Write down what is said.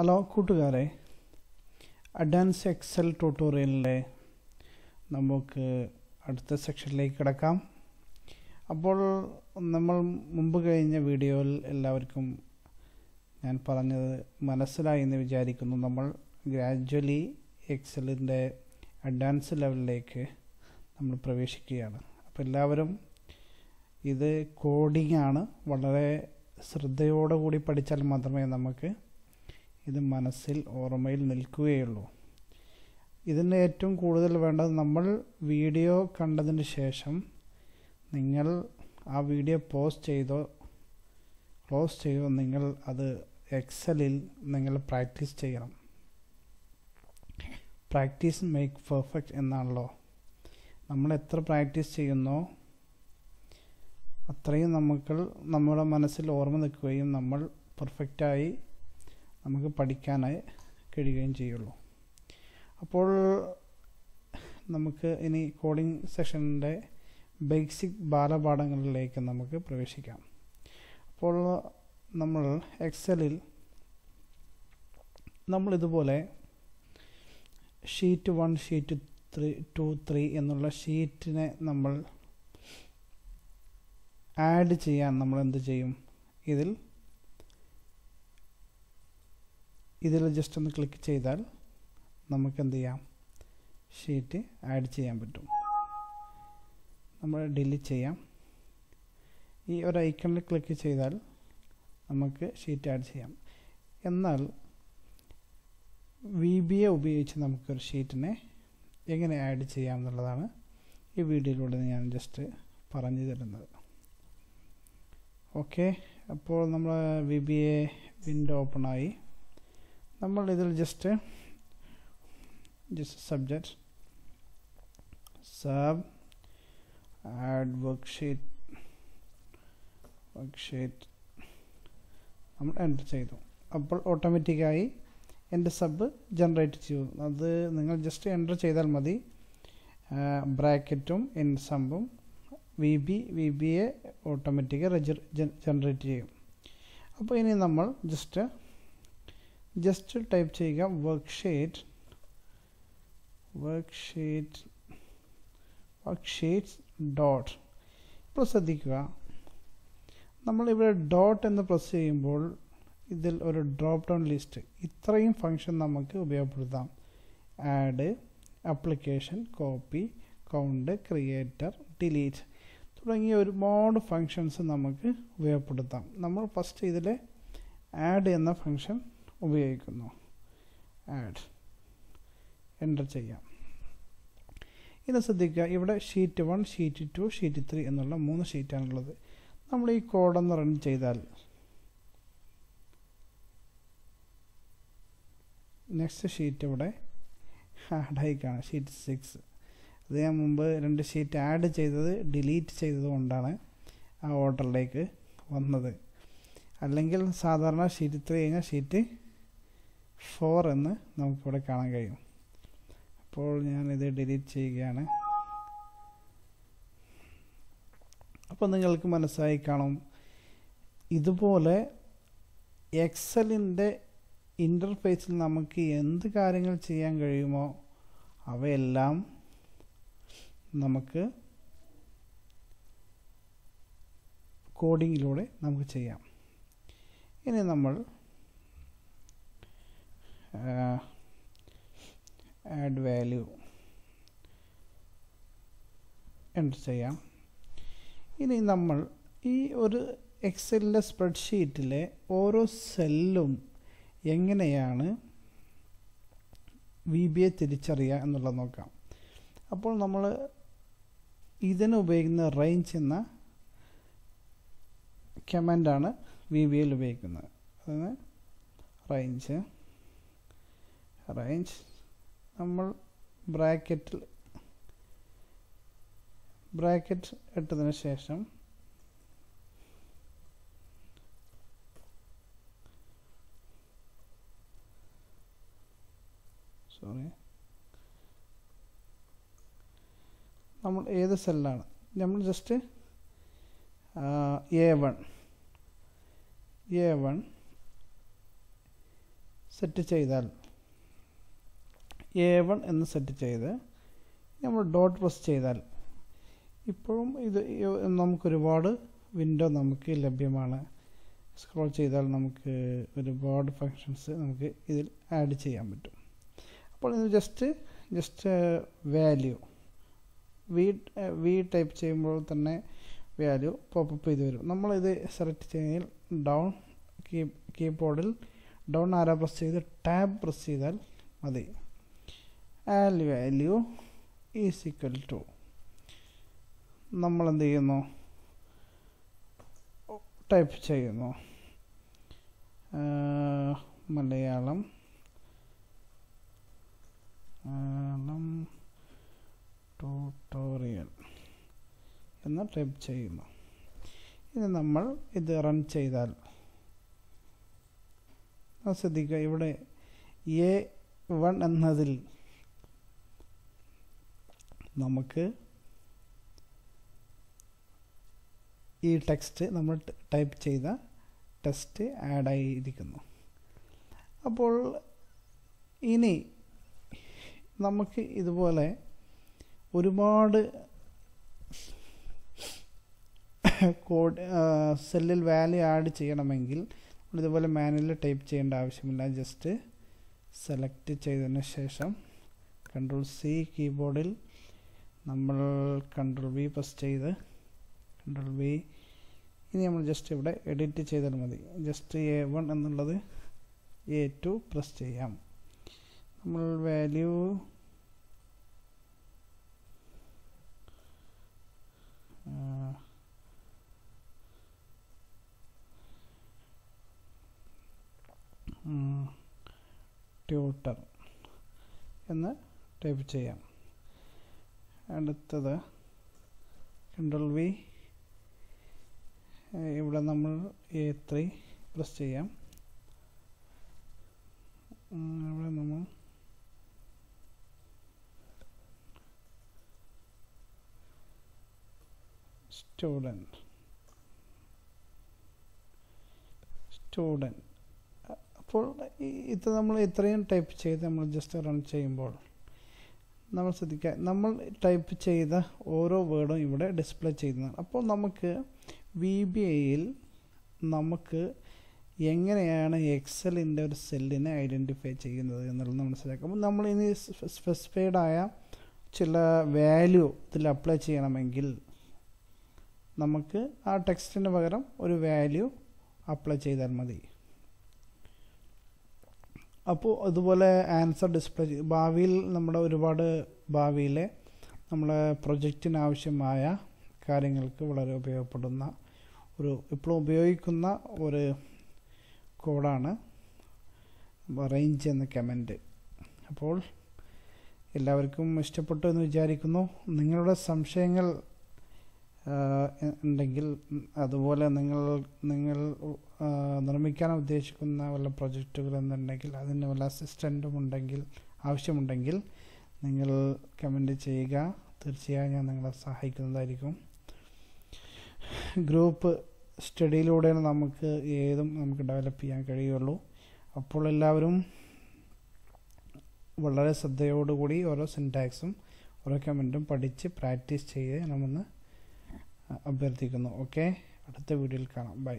Hello കൂട്ടുകാരെ. Advance Excel ട്യൂട്ടോറിയലിലെ നമുക്ക് അടുത്ത സെക്ഷനിലേക്ക് കിടക്കാം. അപ്പോൾ നമ്മൾ മുമ്പ് കഴിഞ്ഞ വീഡിയോയിൽ എല്ലാവർക്കും ഞാൻ പറഞ്ഞത് മനസ്സിലായി എന്ന് വിചാരിക്കുന്നു. നമ്മൾ ഗ്രാജ്വലി എക്സലിന്റെ അഡ്വാൻസ് ലെവലിലേക്ക് നമ്മൾ പ്രവേശിക്കുകയാണ്. അപ്പോൾ എല്ലാവരും ഇത് കോഡിംഗ് ആണ്. വളരെ ശ്രദ്ധയോടുകൂടി പഠിച്ചാൽ മാത്രമേ നമുക്ക് ഇത് മനസ്സിൽ ഓർമ്മയിൽ നിൽക്കുകയുള്ളൂ. ഇതിന് ഏറ്റവും കൂടുതൽ വേണ്ടത് നമ്മൾ വീഡിയോ കണ്ടതിന് ശേഷം നിങ്ങൾ ആ വീഡിയോ പോസ്റ്റ് ചെയ്തോ ക്ലോസ് ചെയ്തോ നിങ്ങൾ അത് എക്സലിൽ നിങ്ങൾ പ്രാക്ടീസ് ചെയ്യണം. പ്രാക്ടീസ് മേക്ക് പെർഫെക്റ്റ് എന്നാണല്ലോ. നമ്മൾ എത്ര പ്രാക്ടീസ് ചെയ്യുന്നോ അത്രയും നമുക്ക് നമ്മുടെ മനസ്സിൽ ഓർമ്മ നിൽക്കുകയും നമ്മൾ പെർഫെക്റ്റായി നമുക്ക് പഠിക്കാനായി കഴിയുകയും ചെയ്യുള്ളൂ. അപ്പോൾ നമുക്ക് ഇനി കോഡിംഗ് സെഷന്റെ ബേസിക് ബാലപാഠങ്ങളിലേക്ക് നമുക്ക് പ്രവേശിക്കാം. അപ്പോൾ നമ്മൾ എക്സലിൽ നമ്മൾ ഇതുപോലെ sheet one sheet three two three എന്നുള്ള ഷീറ്റിനെ നമ്മൾ ആഡ് ചെയ്യാൻ നമ്മൾ എന്ത് ചെയ്യും? ഇതിൽ ഇതിൽ ജസ്റ്റ് ഒന്ന് ക്ലിക്ക് ചെയ്താൽ നമുക്ക് എന്ത് ചെയ്യാം? ഷീറ്റ് ആഡ് ചെയ്യാൻ പറ്റും. നമ്മൾ ഡിലീറ്റ് ചെയ്യാം. ഈ ഒരു ഐക്കണിൽ ക്ലിക്ക് ചെയ്താൽ നമുക്ക് ഷീറ്റ് ആഡ് ചെയ്യാം. എന്നാൽ വി ബി എ ഉപയോഗിച്ച് നമുക്കൊരു ഷീറ്റിനെ എങ്ങനെ ആഡ് ചെയ്യാം എന്നുള്ളതാണ് ഈ വീഡിയോയിലൂടെ ഞാൻ ജസ്റ്റ് പറഞ്ഞു തരുന്നത്. ഓക്കെ അപ്പോൾ നമ്മൾ വി ബി എ വിൻഡോ ഓപ്പണായി നമ്മൾ ഇതിൽ just just subject sub add worksheet worksheet നമ്മൾ എന്റർ ചെയ്തു. അപ്പോൾ ഓട്ടോമാറ്റിക്കായി എന്റെ സബ് ജനറേറ്റ് ചെയ്തു. അത് നിങ്ങൾ ജസ്റ്റ് എന്റർ ചെയ്താൽ മതി. ബ്രാക്കറ്റും എൻ സമ്പും V B V B A ഓട്ടോമാറ്റിക്കായി ജനറേറ്റ് ചെയ്യും. അപ്പോൾ ഇനി നമ്മൾ ജസ്റ്റ് ജസ്റ്റ് ടൈപ്പ് ചെയ്യുക വർക്ക്ഷീറ്റ് വർക്ക്ഷീറ്റ് വർക്ക്ഷീറ്റ്സ് ഡോട്ട് ഇപ്പോൾ ശ്രദ്ധിക്കുക നമ്മളിവിടെ ഡോട്ട് എന്ന് പ്രസ് ചെയ്യുമ്പോൾ ഇതിൽ ഒരു ഡ്രോപ്പ് ഡൗൺ ലിസ്റ്റ് ഇത്രയും ഫങ്ഷൻ നമുക്ക് ഉപയോഗപ്പെടുത്താം add application copy count creator delete തുടങ്ങിയ ഒരുപാട് ഫങ്ഷൻസ് നമുക്ക് ഉപയോഗപ്പെടുത്താം നമ്മൾ ഫസ്റ്റ് ഇതിൽ ആഡ് എന്ന ഫങ്ഷൻ ഉപയോഗിക്കുന്നു. ആഡ് എന്റർ ചെയ്യാം. ഇത് ശ്രദ്ധിക്കുക. ഇവിടെ sheet one sheet two sheet three എന്നുള്ള മൂന്ന് ഷീറ്റാണുള്ളത് നമ്മൾ ഈ കോഡൊന്ന് റൺ ചെയ്താൽ നെക്സ്റ്റ് ഷീറ്റ് ഇവിടെ ആഡായി കാണാം. ഷീറ്റ് സിക്സ് അത് ഞാൻ മുമ്പ് രണ്ട് ഷീറ്റ് ആഡ് ചെയ്തത് ഡിലീറ്റ് ചെയ്തതുകൊണ്ടാണ് ആ ഓർഡറിലേക്ക് വന്നത്. അല്ലെങ്കിൽ സാധാരണ ഷീറ്റ് ത്രീ കഴിഞ്ഞാൽ ഷീറ്റ് ഫോർ എന്ന് നമുക്കിവിടെ കാണാൻ കഴിയും. അപ്പോൾ ഞാനിത് ഡിലീറ്റ് ചെയ്യുകയാണ്. അപ്പോൾ നിങ്ങൾക്ക് മനസ്സായി കാണും. ഇതുപോലെ എക്സലിന്റെ ഇന്റർഫേസിൽ നമുക്ക് എന്ത് കാര്യങ്ങൾ ചെയ്യാൻ കഴിയുമോ അവയെല്ലാം നമുക്ക് കോഡിങ്ങിലൂടെ നമുക്ക് ചെയ്യാം. ഇനി നമ്മൾ ആഡ് വാല്യൂ എന്റർ ചെയ്യാം. ഇനി നമ്മൾ ഈ ഒരു എക്സലിലെ സ്പ്രെഡ്ഷീറ്റിലെ ഓരോ സെല്ലും എങ്ങനെയാണ് വി ബി എ തിരിച്ചറിയുക എന്നുള്ളത് നോക്കാം. അപ്പോൾ നമ്മൾ ഇതിന് ഉപയോഗിക്കുന്ന റേഞ്ച് എന്ന കമാൻഡാണ് വി ബി എയിൽ ഉപയോഗിക്കുന്നത്. അതായത് റേഞ്ച് റേഞ്ച് നമ്മൾ ബ്രാക്കറ്റിൽ ബ്രാക്കറ്റ് ഇട്ടതിന് ശേഷം സോറി നമ്മൾ ഏത് സെല്ലാണ് നമ്മൾ just A one A one set ചെയ്താൽ എ വൺ എന്ന് സെറ്റ് ചെയ്ത് നമ്മൾ ഡോട്ട് പ്രസ് ചെയ്താൽ ഇപ്പോഴും ഇത് നമുക്കൊരുപാട് വിൻഡോ നമുക്ക് ലഭ്യമാണ്. സ്ക്രോൾ ചെയ്താൽ നമുക്ക് ഒരുപാട് ഫങ്ഷൻസ് നമുക്ക് ഇതിൽ ആഡ് ചെയ്യാൻ പറ്റും. അപ്പോൾ ഇത് just just value V V type ചെയ്യുമ്പോൾ തന്നെ വാല്യൂ പോപ്പപ്പ് ചെയ്ത് വരും. നമ്മളിത് സെലക്ട് ചെയ്യുന്നതിൽ ഡൗൺ കീ കീബോർഡിൽ ഡൗൺ ആരോ പ്രസ് ചെയ്ത് ടാബ് പ്രസ് ചെയ്താൽ മതി. All value is equal to നമ്മൾ എന്ത് ചെയ്യുന്നു? ടൈപ്പ് ചെയ്യുന്നു. മലയാളം. ട്യൂട്ടോറിയൽ എന്ന് ടൈപ്പ് ചെയ്യുന്നു. ഇനി നമ്മൾ ഇത് റൺ ചെയ്താൽ. ശ്രദ്ധിക്കുക. ഇവിടെ എ വൺ എന്നതിൽ നമുക്ക് ഈ ടെക്സ്റ്റ് നമ്മൾ ടൈപ്പ് ചെയ്ത ടെക്സ്റ്റ് ആഡായിരിക്കുന്നു അപ്പോൾ ഇനി നമുക്ക് ഇതുപോലെ ഒരുപാട് കോഡ് സെല്ലിൽ വാല്യൂ ആഡ് ചെയ്യണമെങ്കിൽ ഇതുപോലെ മാനുവലി ടൈപ്പ് ചെയ്യേണ്ട ആവശ്യമില്ല. ജസ്റ്റ് സെലക്ട് ചെയ്തതിന് ശേഷം കൺട്രോൾ സി കീബോർഡിൽ നമ്മൾ കൺട്രോൾ വി പ്രസ് ചെയ്ത് കൺട്രോൾ വി ഇനി നമ്മൾ ജസ്റ്റ് ഇവിടെ എഡിറ്റ് ചെയ്താൽ മതി. ജസ്റ്റ് എ വൺ എന്നുള്ളത് എ ടു പ്രസ് ചെയ്യാം. നമ്മൾ വാല്യൂ ട്യൂട്ടർ എന്ന് ടൈപ്പ് ചെയ്യാം. അടുത്തത്. കൺട്രോൾ വി ഇവിടെ നമ്മൾ എ ത്രീ പ്രസ് ചെയ്യാം. ഇവിടെ നമ്മൾ സ്റ്റുഡന്റ് സ്റ്റുഡന്റ് അപ്പോൾ ഇത് നമ്മൾ ഇത്രയും ടൈപ്പ് ചെയ്ത് നമ്മൾ ജസ്റ്റ് റൺ ചെയ്യുമ്പോൾ നമ്മൾ ശ്രദ്ധിക്കുക. നമ്മൾ ടൈപ്പ് ചെയ്ത ഓരോ വേർഡും ഇവിടെ ഡിസ്പ്ലേ ചെയ്യുന്നതാണ്. അപ്പോൾ നമുക്ക് വി ബി എയിൽ നമുക്ക് എങ്ങനെയാണ് എക്സലിന്റെ ഒരു സെല്ലിനെ ഐഡന്റിഫൈ ചെയ്യുന്നത് എന്നുള്ളത് മനസ്സിലാക്കും അപ്പോൾ നമ്മൾ ഇനി സ്പെസിഫൈഡ് ആയ ചില വാല്യൂ ഇതിൽ അപ്ലൈ ചെയ്യണമെങ്കിൽ നമുക്ക് ആ ടെക്സ്റ്റിന് പകരം ഒരു വാല്യൂ അപ്ലൈ ചെയ്താൽ മതി. അപ്പോൾ അതുപോലെ ആൻസർ ഡിസ്പ്ലേ ഭാവിയിൽ നമ്മുടെ ഒരുപാട് ഭാവിയിലെ നമ്മളെ പ്രൊജക്റ്റിന് ആവശ്യമായ കാര്യങ്ങൾക്ക് വളരെ ഉപയോഗപ്പെടുന്ന ഒരു ഇപ്പോഴും ഉപയോഗിക്കുന്ന ഒരു കോഡാണ് റേഞ്ച് എന്ന കമന്റ് അപ്പോൾ എല്ലാവർക്കും ഇഷ്ടപ്പെട്ടു എന്ന് വിചാരിക്കുന്നു. നിങ്ങളുടെ സംശയങ്ങൾ ഉണ്ടെങ്കിൽ അതുപോലെ നിങ്ങൾ നിങ്ങൾ നിർമ്മിക്കാൻ ഉദ്ദേശിക്കുന്ന വല്ല പ്രൊജക്റ്റുകൾ എന്നുണ്ടെങ്കിൽ അതിന് വല്ല അസിസ്റ്റന്റും ഉണ്ടെങ്കിൽ ആവശ്യമുണ്ടെങ്കിൽ നിങ്ങൾ കമന്റ് ചെയ്യുക. തീർച്ചയായും ഞാൻ നിങ്ങളെ സഹായിക്കുന്നതായിരിക്കും. ഗ്രൂപ്പ് സ്റ്റഡിയിലൂടെ നമുക്ക് ഏതും നമുക്ക് ഡെവലപ്പ് ചെയ്യാൻ കഴിയുള്ളൂ. അപ്പോൾ എല്ലാവരും വളരെ ശ്രദ്ധയോടുകൂടി ഓരോ സിൻടാക്സും ഓരോ കമന്റും പഠിച്ച് പ്രാക്ടീസ് ചെയ്ത് നമ്മൊന്ന് അഭ്യർത്ഥിക്കുന്നു. ഓക്കെ അടുത്ത വീഡിയോയിൽ കാണാം. ബൈ